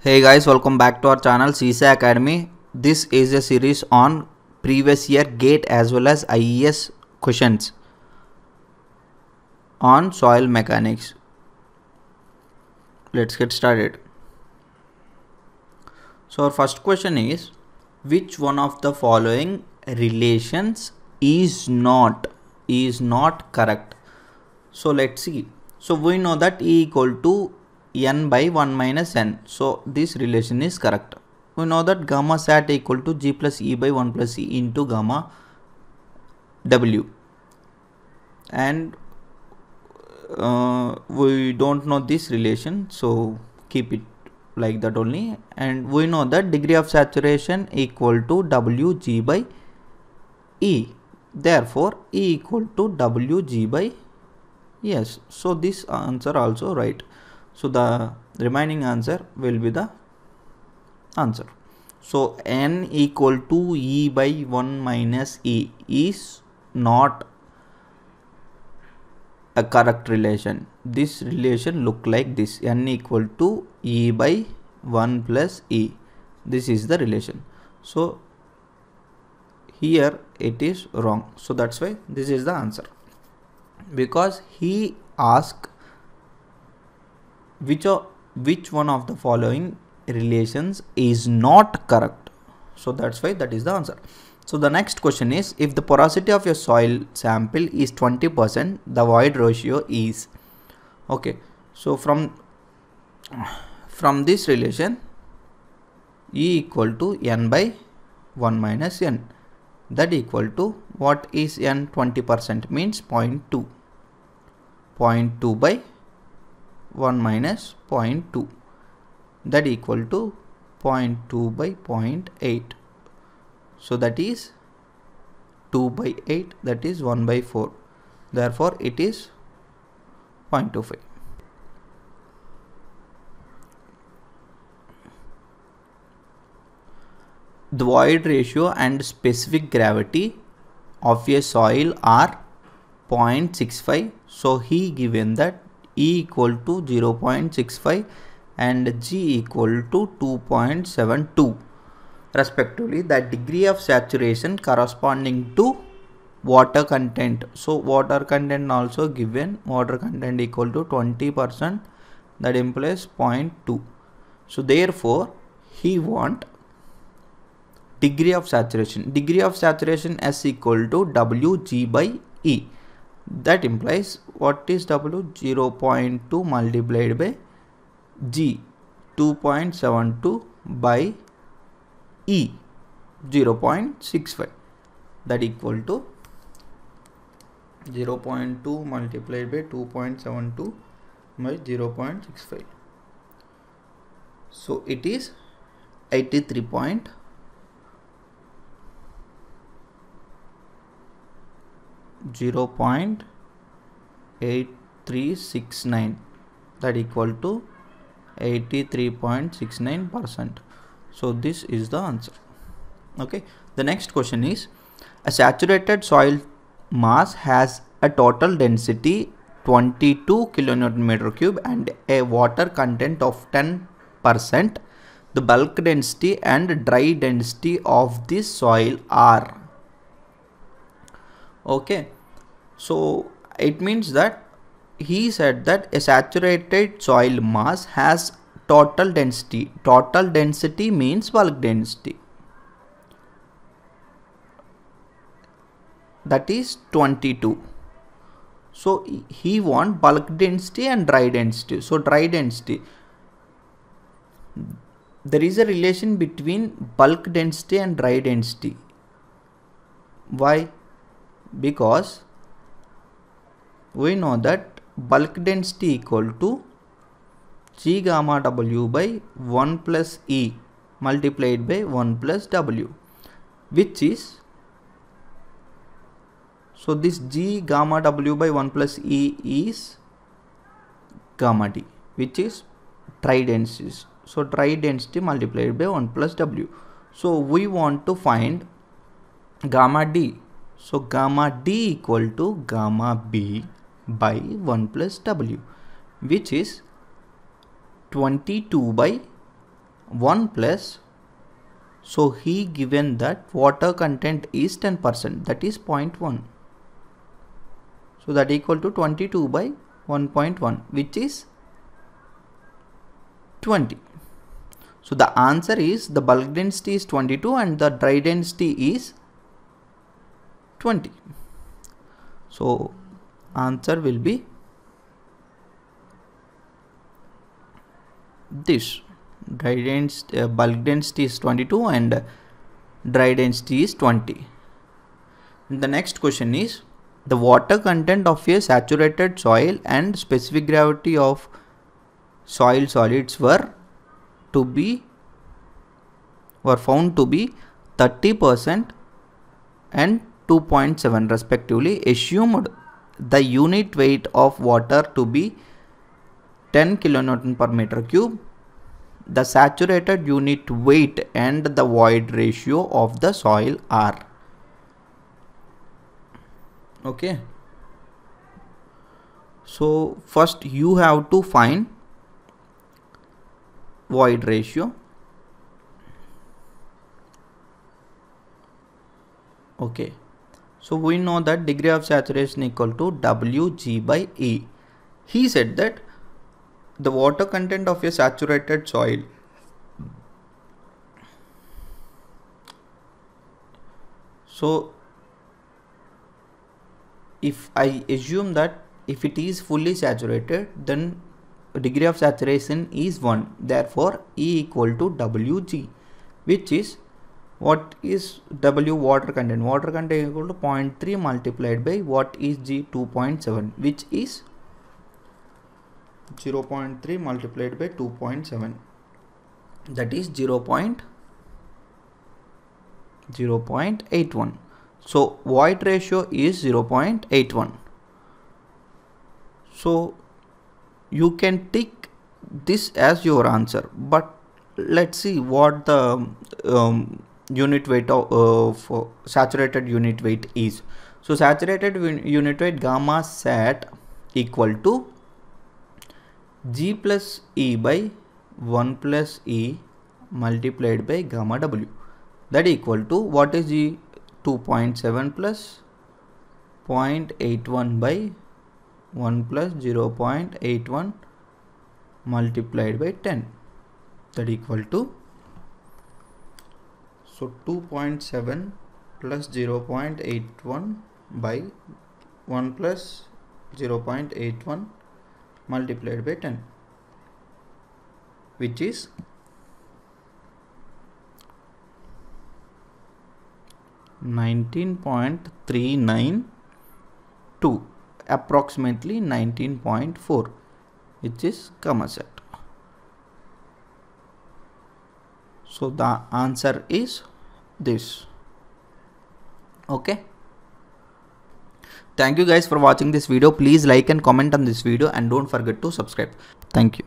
Hey guys, welcome back to our channel Sesa Academy. This is a series on previous year GATE as well as IES questions on soil mechanics. Let's get started. So our first question is which one of the following relations is not is not correct? So let's see. So we know that E equal to n by 1 minus n. So this relation is correct. We know that gamma sat equal to g plus e by 1 plus e into gamma w. And uh, we don't know this relation so keep it like that only and we know that degree of saturation equal to wg by e therefore e equal to wg by yes so this answer also right so the remaining answer will be the answer. So n equal to e by 1 minus e is not a correct relation. This relation look like this. n equal to e by 1 plus e. This is the relation. So here it is wrong. So that's why this is the answer. Because he asked which which one of the following relations is not correct? So that's why that is the answer. So the next question is if the porosity of your soil sample is 20% the void ratio is okay. So from from this relation e equal to n by 1 minus n. That equal to what is n? 20% means 0.2 0.2 by 1 minus 0.2 that equal to 0.2 by 0.8 so that is 2 by 8 that is 1 by 4 therefore it is 0.25 the void ratio and specific gravity of a soil are 0.65 so he given that e equal to 0.65 and g equal to 2.72 respectively that degree of saturation corresponding to water content. So water content also given water content equal to 20 percent that implies 0.2 so therefore he want degree of saturation. Degree of saturation s equal to wg by e that implies what is w? 0.2 multiplied by g. 2.72 by e. 0.65 that equal to 0.2 multiplied by 2.72 by 0.65 so it is 83 point 0.8369 that equal to 83.69 percent. So this is the answer. Okay. The next question is a saturated soil mass has a total density 22 kilonewton meter cube and a water content of 10 percent. The bulk density and dry density of this soil are. Okay. So it means that he said that a saturated soil mass has total density. Total density means bulk density. That is 22 so he want bulk density and dry density. So dry density. There is a relation between bulk density and dry density. Why? Because we know that bulk density equal to g gamma w by 1 plus e multiplied by 1 plus w which is so this g gamma w by 1 plus e is gamma d which is dry density so dry density multiplied by 1 plus w. So we want to find gamma d. So gamma d equal to gamma b by 1 plus w which is 22 by 1 plus so he given that water content is 10% that is 0.1 so that equal to 22 by 1.1 which is 20 so the answer is the bulk density is 22 and the dry density is 20 so answer will be this. Dry density uh, bulk density is 22 and dry density is 20 the next question is the water content of a saturated soil and specific gravity of soil solids were to be were found to be 30% and 2.7 respectively assumed the unit weight of water to be 10 kilonewton per meter cube the saturated unit weight and the void ratio of the soil are. Okay. So first you have to find void ratio. Okay so we know that degree of saturation equal to wg by e. He said that the water content of a saturated soil so if I assume that if it is fully saturated then degree of saturation is 1 therefore E equal to Wg which is what is W water content? Water content equal to 0.3 multiplied by what is G? 2.7 which is 0 0.3 multiplied by 2.7 that is 0. 0 0.81 so void ratio is 0 0.81 so you can tick this as your answer but let's see what the um, unit weight of uh, saturated unit weight is. So saturated unit weight gamma sat equal to g plus e by 1 plus e multiplied by gamma w. That equal to what is g 2.7 plus 0.81 by 1 plus 0 0.81 multiplied by 10 that equal to so 2.7 plus 0 0.81 by 1 plus 0 0.81 multiplied by 10 which is Nineteen point three nine two, approximately 19.4 which is gamma sat so the answer is this okay Thank you guys for watching this video. Please like and comment on this video and don't forget to subscribe. Thank you.